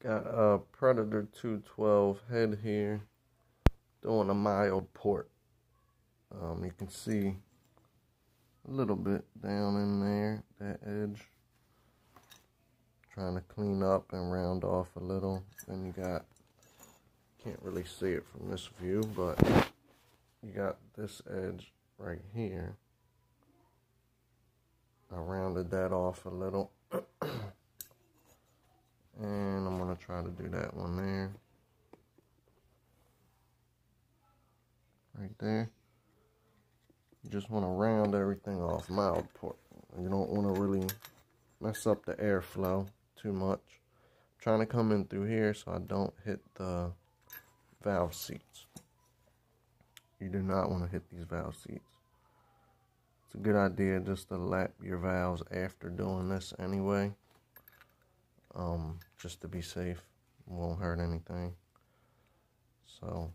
Got a Predator 212 head here, doing a mild port. Um, you can see a little bit down in there, that edge. Trying to clean up and round off a little. Then you got, can't really see it from this view, but you got this edge right here. I rounded that off a little. And I'm going to try to do that one there. Right there. You just want to round everything off mild port. You don't want to really mess up the airflow too much. I'm trying to come in through here so I don't hit the valve seats. You do not want to hit these valve seats. It's a good idea just to lap your valves after doing this anyway um, just to be safe. Won't hurt anything. So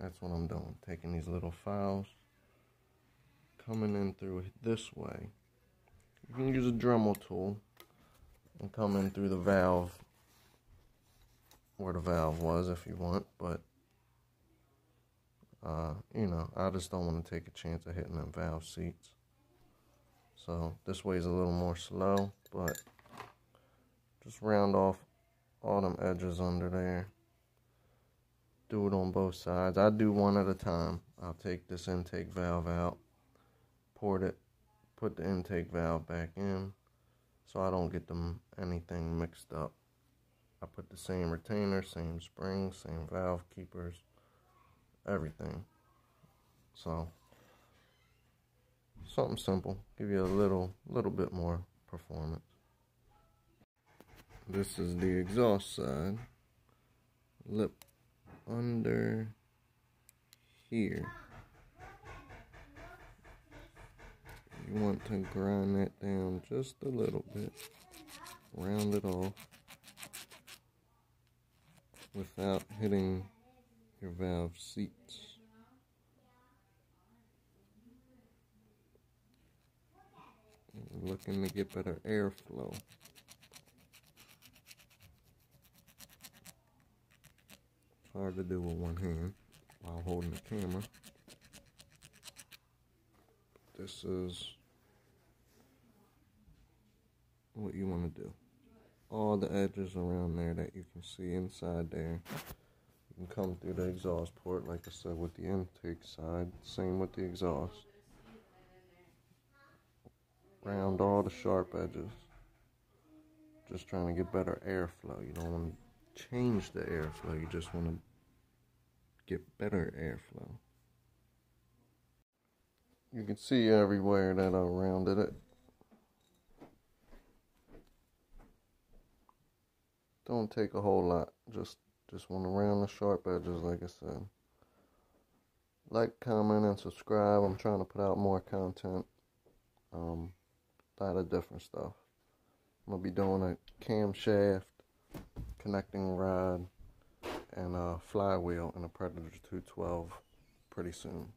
that's what I'm doing. Taking these little files, coming in through this way. You can use a Dremel tool and come in through the valve where the valve was if you want, but uh, you know, I just don't want to take a chance of hitting them valve seats. So this way is a little more slow, but just round off all them edges under there. Do it on both sides. I do one at a time. I'll take this intake valve out, port it, put the intake valve back in so I don't get them anything mixed up. I put the same retainer, same springs, same valve keepers, everything. So something simple, give you a little little bit more performance. This is the exhaust side. Lip under here. You want to grind that down just a little bit. Round it off without hitting your valve seats. looking to get better airflow. Hard to do with one hand while holding the camera. This is what you want to do. All the edges around there that you can see inside there. You can come through the exhaust port, like I said, with the intake side. Same with the exhaust. Round all the sharp edges. Just trying to get better airflow. You don't want to change the airflow. You just want to get better airflow. You can see everywhere that I rounded it. Don't take a whole lot. Just just want to round the sharp edges like I said. Like, comment, and subscribe. I'm trying to put out more content. Um, a lot of different stuff. I'm gonna be doing a camshaft, connecting rod, and a flywheel in a Predator 212 pretty soon.